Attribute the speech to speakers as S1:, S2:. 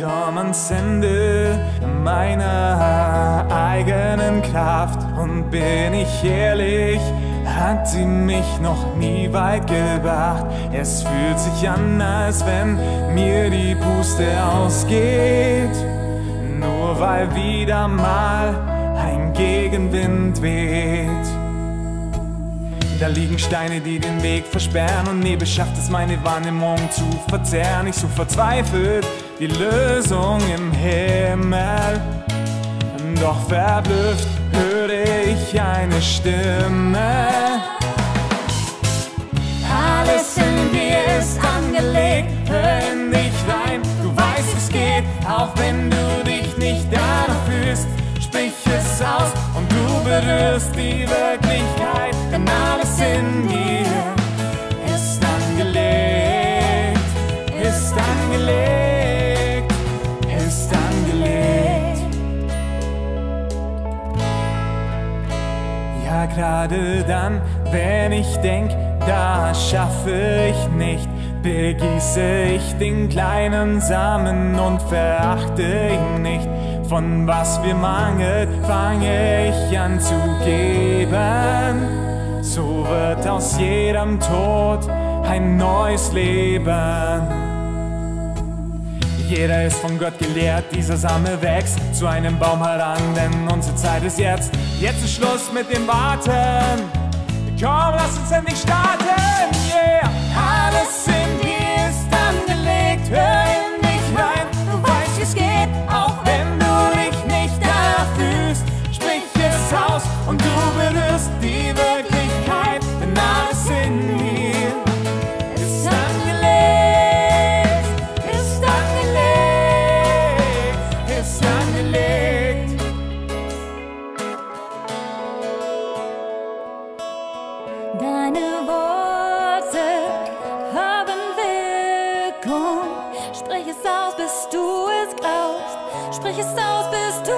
S1: komm ans Ende meiner eigenen Kraft und bin ich ehrlich, hat sie mich noch nie weit gebracht. Es fühlt sich an, als wenn mir die Puste ausgeht, nur weil wieder mal ein Gegenwind weht. Da liegen Steine, die den Weg versperren und Nebel schafft es, meine Wahrnehmung zu verzerren. Ich suche verzweifelt die Lösung im Himmel. Doch verblüfft höre ich eine Stimme. Alles in dir ist angelegt, hör in dich rein. Du weißt, es geht, auch wenn du gerade dann, wenn ich denk, das schaffe ich nicht, begieße ich den kleinen Samen und verachte ihn nicht. Von was mir mangelt, fange ich an zu geben. So wird aus jedem Tod ein neues Leben. Jeder ist von Gott gelehrt, dieser Same wächst zu einem Baum heran, denn unsere Zeit ist jetzt. Jetzt ist Schluss mit dem Warten. Komm, lass uns endlich starten, yeah!
S2: Deine Worte haben Wirkung. Sprich es aus, bis du es glaubst. Sprich es aus, bis du